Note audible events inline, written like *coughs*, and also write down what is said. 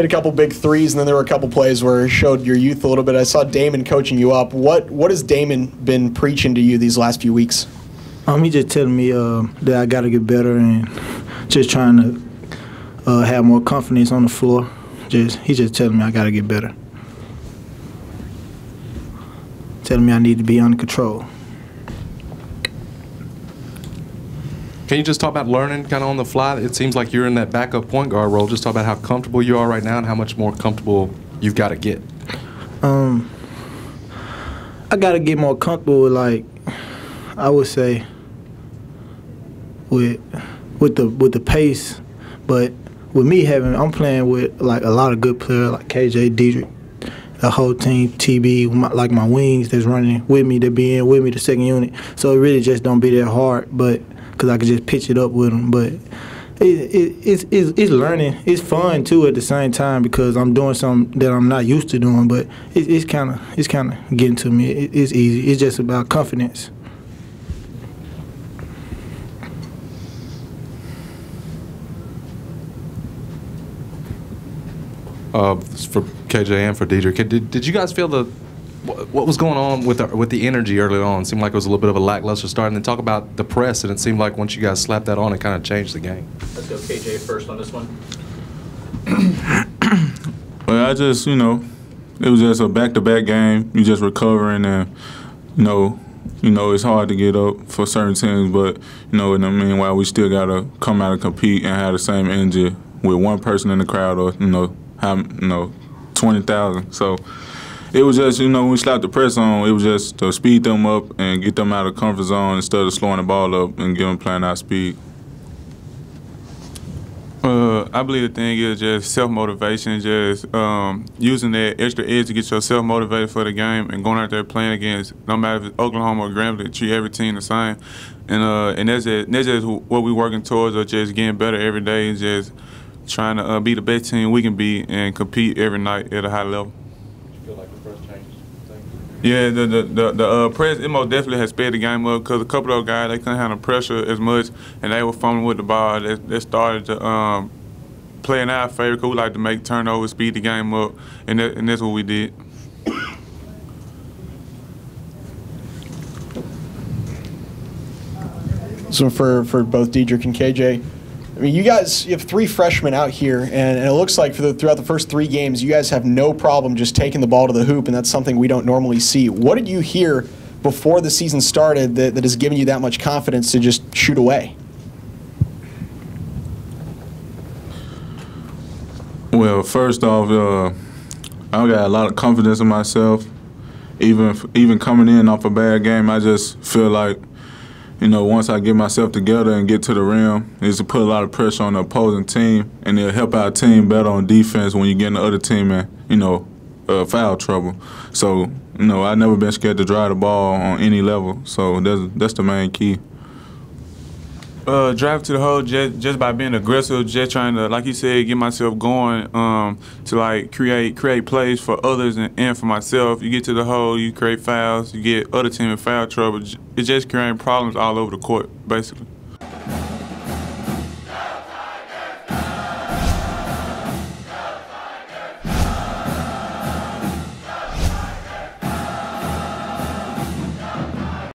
hit a couple big threes, and then there were a couple plays where it showed your youth a little bit. I saw Damon coaching you up. What what has Damon been preaching to you these last few weeks? Um, he just telling me uh, that I got to get better and just trying to uh, have more confidence on the floor. Just he just telling me I got to get better. Telling me I need to be under control. Can you just talk about learning kind of on the fly? It seems like you're in that backup point guard role. Just talk about how comfortable you are right now and how much more comfortable you've got to get. Um, I got to get more comfortable with like I would say with with the with the pace, but with me having I'm playing with like a lot of good players like KJ Dedrick, the whole team, TB, my, like my wings that's running with me, that be in with me, the second unit. So it really just don't be that hard, but because I could just pitch it up with them. But it, it, it's, it's, it's learning. It's fun too at the same time because I'm doing something that I'm not used to doing. But it, it's kind of it's kind of getting to me. It, it's easy. It's just about confidence. Uh, for KJ and for Deidre, did, did you guys feel the what was going on with the, with the energy early on? It seemed like it was a little bit of a lackluster start. And then talk about the press, and it seemed like once you guys slapped that on, it kind of changed the game. Let's go KJ first on this one. *coughs* well, I just, you know, it was just a back-to-back game. You just recovering, and you know, you know, it's hard to get up for certain teams, but you know, in the meanwhile, we still gotta come out and compete and have the same energy with one person in the crowd, or you know, have you know, twenty thousand. So it was just, you know, when we slapped the press on, it was just to speed them up and get them out of comfort zone instead of slowing the ball up and get them playing out speed. Uh, I believe the thing is just self motivation, just um, using that extra edge to get yourself motivated for the game and going out there playing against no matter if it's Oklahoma or Grambling, treat every team the same. And uh, and that's just, that's just what we're working towards, or just getting better every day and just trying to uh, be the best team we can be and compete every night at a high level. Yeah, the the the, the uh, press it most definitely has sped the game up because a couple of those guys they couldn't handle pressure as much, and they were fumbling with the ball. They, they started to um, play in our favor because we like to make turnovers, speed the game up, and that, and that's what we did. So for for both Dedrick and KJ, I mean, you guys, you have three freshmen out here, and, and, it looks like for the, throughout the first three games, you guys have no problem just taking the ball to the hoop, and that's something we don't normally see. What did you hear before the season started that, that has given you that much confidence to just shoot away? Well, first off, uh, I got a lot of confidence in myself. Even even coming in off a bad game, I just feel like you know, once I get myself together and get to the rim, is to put a lot of pressure on the opposing team, and it'll help our team better on defense when you get in the other team in, you know, uh, foul trouble. So, you know, I've never been scared to drive the ball on any level. So that's that's the main key. Uh, drive to the hole just just by being aggressive, just trying to, like you said, get myself going um, to like create create plays for others and, and, for myself. You get to the hole, you create fouls, you get other team in foul trouble. It's just creating problems all over the court, basically.